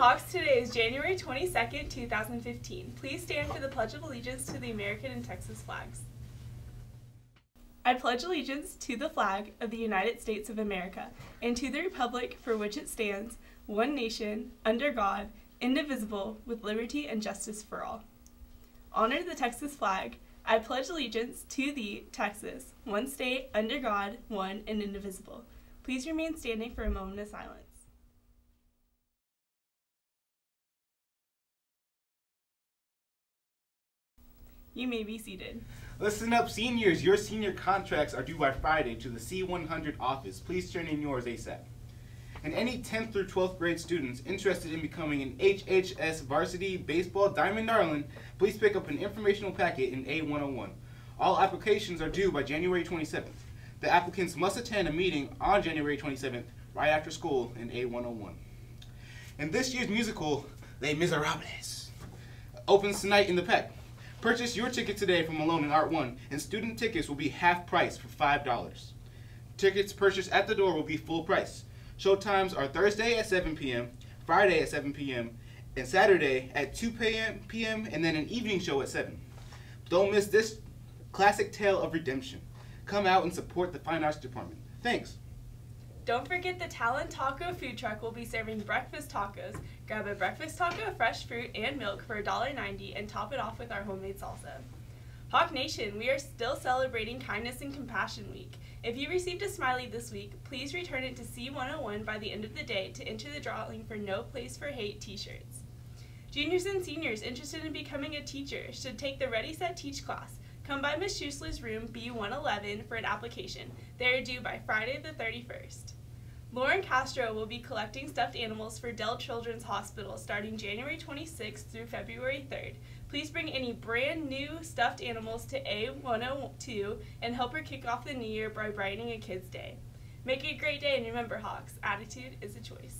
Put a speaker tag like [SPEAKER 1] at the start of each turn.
[SPEAKER 1] Hawks, today is January 22nd, 2015. Please stand for the Pledge of Allegiance to the American and Texas flags. I pledge allegiance to the flag of the United States of America and to the republic for which it stands, one nation, under God, indivisible, with liberty and justice for all. Honor the Texas flag. I pledge allegiance to the Texas, one state, under God, one and indivisible. Please remain standing for a moment of silence. You may be seated.
[SPEAKER 2] Listen up, seniors. Your senior contracts are due by Friday to the C100 office. Please turn in yours ASAP. And any 10th through 12th grade students interested in becoming an HHS varsity baseball Diamond Darling, please pick up an informational packet in A101. All applications are due by January 27th. The applicants must attend a meeting on January 27th, right after school in A101. And this year's musical, Les Miserables, opens tonight in the PEC. Purchase your ticket today from Malone and Art One, and student tickets will be half price for $5. Tickets purchased at the door will be full price. Show times are Thursday at 7 p.m., Friday at 7 p.m., and Saturday at 2 p.m., p.m., and then an evening show at 7. Don't miss this classic tale of redemption. Come out and support the Fine Arts Department. Thanks.
[SPEAKER 1] Don't forget the Talon Taco food truck will be serving breakfast tacos. Grab a breakfast taco, fresh fruit, and milk for $1.90 and top it off with our homemade salsa. Hawk Nation, we are still celebrating Kindness and Compassion Week. If you received a smiley this week, please return it to C101 by the end of the day to enter the drawing for No Place for Hate t-shirts. Juniors and seniors interested in becoming a teacher should take the Ready Set Teach class. Come by Ms. Schussler's room B111 for an application. They are due by Friday the 31st. Lauren Castro will be collecting stuffed animals for Dell Children's Hospital starting January 26th through February 3rd. Please bring any brand new stuffed animals to A102 and help her kick off the new year by brightening a kid's day. Make it a great day and remember, Hawks, attitude is a choice.